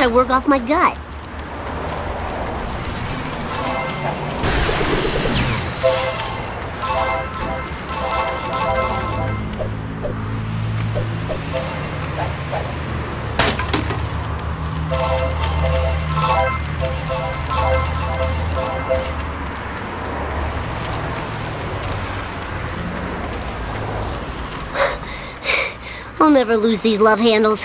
gotta work off my gut. I'll never lose these love handles.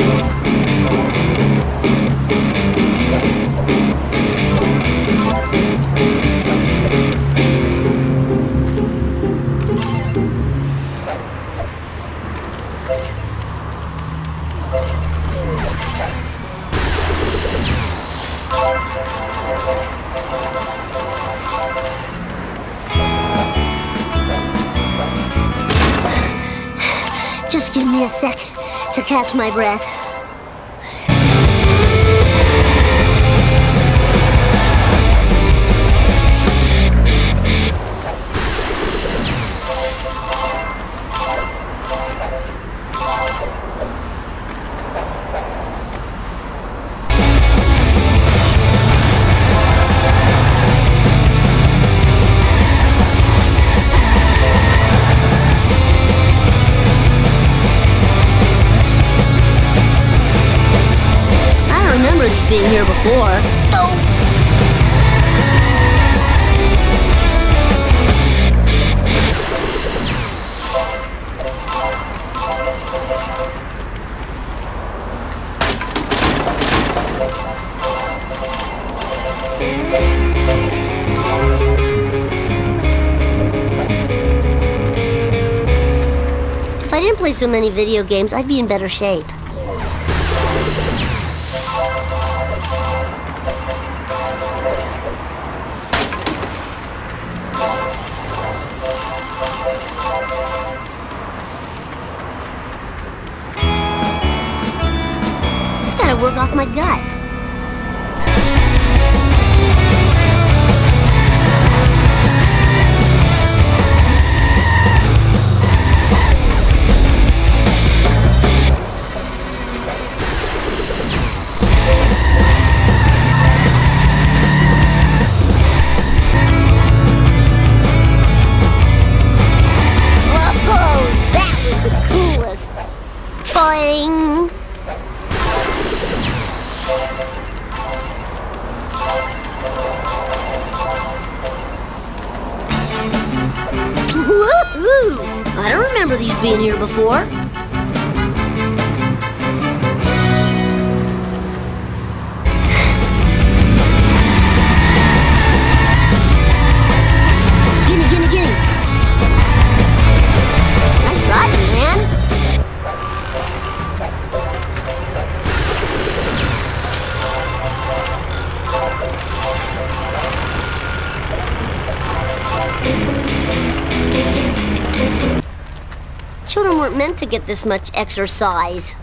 Yeah. To catch my breath. Here before. Oh! If I didn't play so many video games, I'd be in better shape. Woohoo! I don't remember these being here before. Children weren't meant to get this much exercise.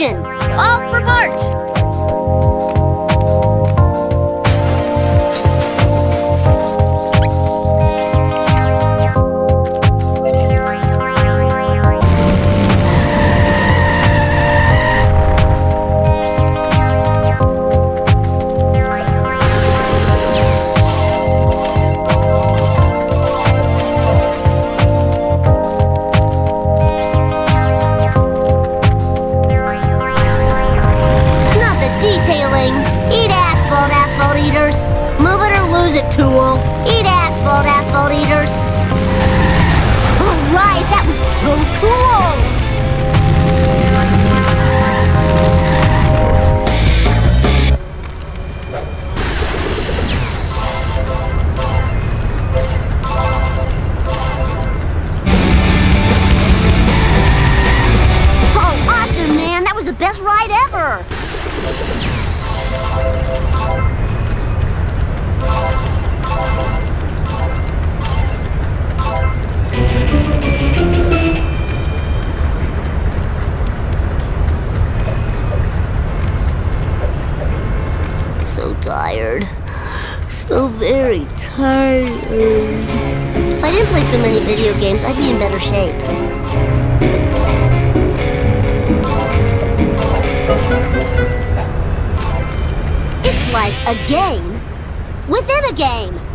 Worth So very tired. If I didn't play so many video games, I'd be in better shape. It's like a game within a game.